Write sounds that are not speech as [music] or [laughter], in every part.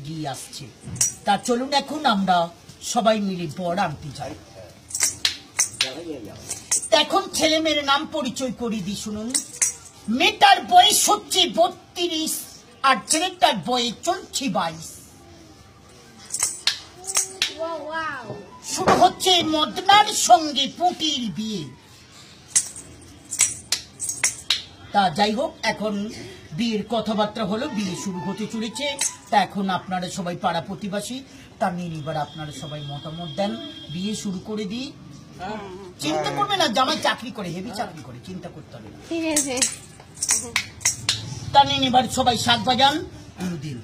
এগিয়ে আসছে। তা চলুন এখন আমরা সবাই মিলে বর আনতে যাই। এখন ছেলে মেয়ের নাম পরিচয় করে দিই, শুনুন। মেয়েটার বয়স হচ্ছে বত্রিশ আর ছেলেটার বয়স চলছে বাইশ। শুরু হচ্ছে মদনার সঙ্গে পুটির বিয়ে। তা যাই হোক, এখন বিয়ের কথাবার্তা হলো, বিয়ে শুরু হতে চলেছে। তা এখন আপনারা সবাই পাড়া প্রতিবাসী। তা নিয়ে এবার আপনারা সবাই মতামত দেন। বিয়ে শুরু করে দিই। চিন্তা করবে না জামাই চাকরি করে হেভি চাকরি করে চিন্তা করতে হবে না। ঠিক আছে। তা নিয়ে এবার সবাই শাক বাজান। দিন।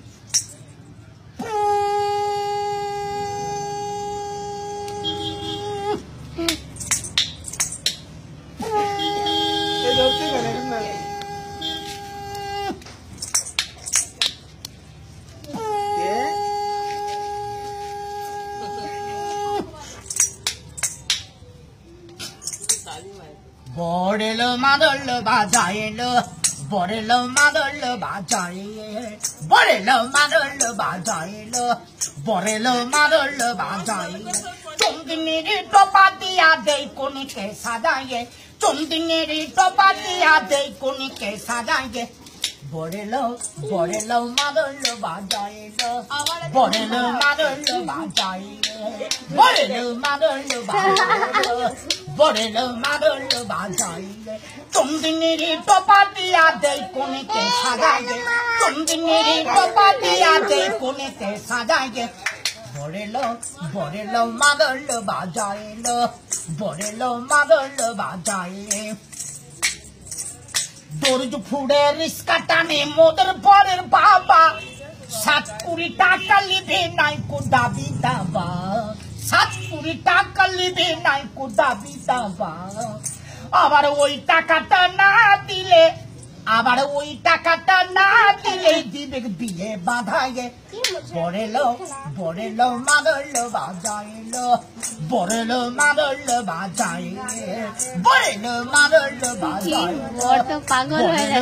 বড়েল মাদল লো বড়েল মাদল বাজাইল বড়েল মাদল বাজাইল বড়েল মাদল বাজাইল। চন্দিনীর টপা দিয়া দেই কোনিকে সাজাইয়ে, চন্দিনীর টপা দিয়া দেই কোনিকে সাজাইয়ে বড়েল বড়েল মাদল বাজাইল। বড়েল মাদল বাজাইল। বড়েল মাদল বাজাইল। বড়েল মাদল বাজাইলে। চন্দিনীর টপা দিয়া দেই কোনেতে সাজাইলে চন্দিনীর টপা দিয়া দেই কোনেতে সাজাইলে বড়েল বড়েল মাদল বাজাইল। বড়েল মাদল বাজাইলে। দরজ ফুড়ে রিস্কা টানে মোদের পরের বাবা। সাত কুড়ি টাকা লিবে নাই কো দাবি দাবা। সাত কুড়ি টাকা লিবে নাই কো দাবি দাবা। আবার ওই টাকাটা না দিলে আবার ওই টাকাটা না দিলে দিবে বিয়ে বাঁধাইয়ে। বড়েলো বড়েলো মাদল বাজাইলো বড়েলো মাদল বাজাইলে বড়েলো বর তো পাগল হয়ে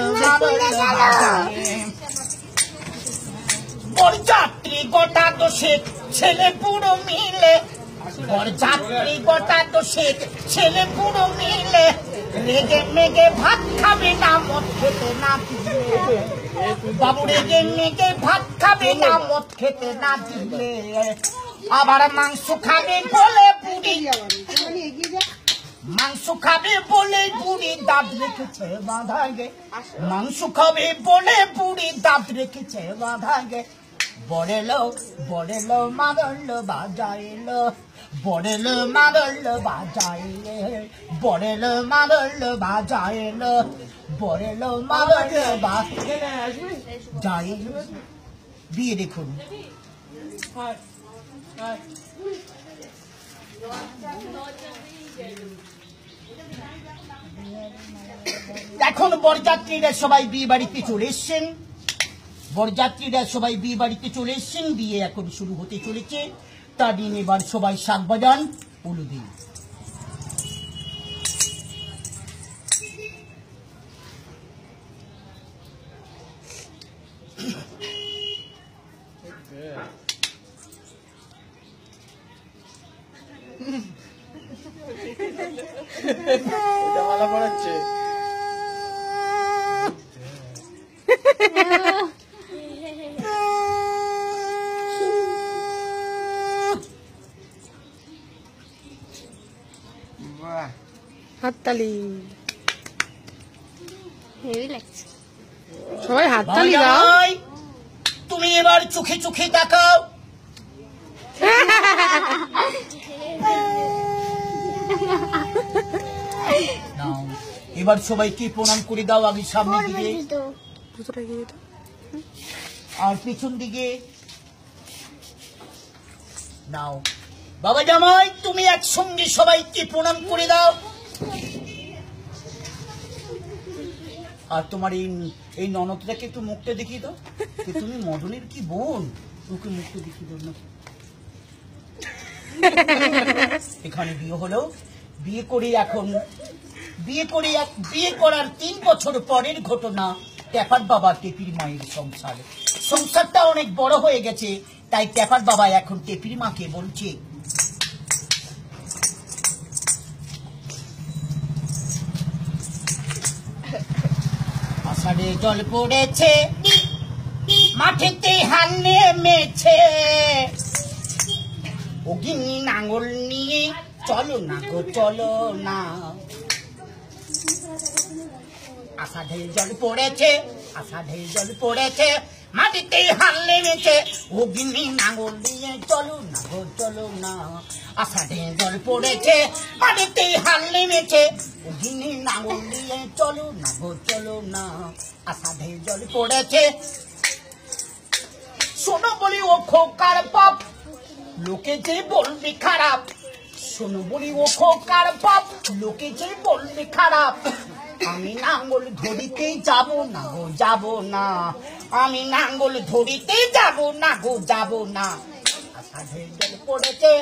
বরযাত্রী গোটা দোষে ছেলে পুরো মিলে বরযাত্রী গোটা দোষে ছেলে পুরো মিলে রেগে মেগে ভাত খাবে খেতে না ভাত খাবে না মদ খেতে না আবার মাংস খাবে বলে বুড়ি মাংস খাবে বলে বুড়ি দাঁত রেখেছে বাঁধা গে মাংস খাবে বলে বুড়ি দাঁত রেখেছে বাঁধা গে বড়েলো বড়েলো মাদল বাজাইলো বড়েলো মাদল বাজাইলে বড়েলো মাদল বাজাইলো বড়েলো মাদল বাজাইলো বিয়ে দেখুন। এখন বরযাত্রীরা সবাই বিয়ে বাড়িতে চলে এসছেন। বরযাত্রীরা সবাই বিয়ে বাড়িতে চলে এসছেন। বিয়ে এখন শুরু হতে চলেছে। তা দিন এবার সবাই শাক বাজান। উলুদিন মালা পড়াচ্ছে। হাততালি। হেভি লাগছে। সবাই হাততালি দাও। তুমি এবার চোখে চোখে দেখাও [laughs] নাও, এবার সবাইকে প্রণাম করে দাও আগে সামনের দিকে। আর পেছন দিকে। নাও। বাবা জামাই তুমি একসঙ্গে সবাইকে প্রণাম করে দাও। আর তোমার এই এই ননদটাকে একটু মুখটা দেখিয়ে দাও। যে তুমি মদনের কি বোন? ওকে মুখটা দেখিয়ে দাও না। এখানে বিয়ে হলো। বিয়ে করে এখন। বিয়ে করে বিয়ে করার তিন বছর পরের ঘটনা টেপার বাবা টেপির মায়ের সংসার। সংসারটা অনেক বড় হয়ে গেছে, তাই ট্যাপার বাবা এখন টেপির মাকে বলছে, আষাঢ়ে জল পড়েছে, মাঠেতে হাল নেমেছে। অগিনি নাঙ্গল নিয়ে চলো না গো, চলো না। আষাঢ়ে জল পড়েছে আষাঢ়ে জল পড়েছে, মাটিতে হাল নেমেছে। অগ্নি নাঙ্গল দিয়ে চলো না গো, চলো না। আষাঢ়ে জল পড়েছে, মাটিতে হাল নেমেছে। অগ্নি নাঙ্গল দিয়ে চলো না গো, চলো না। আষাঢ়ে জল পড়েছে। শোনো বলি ও খোকার পাপ, লোকে যে বলবি খারাপ। শোনো বলি ও খোকার বাপ লোকে যে বললি খারাপ, আমি নাঙ্গল ধরিতে যাব না গো, যাব না। আমি নাঙ্গল ধরিতে যাব না গো, যাব না। পড়েছে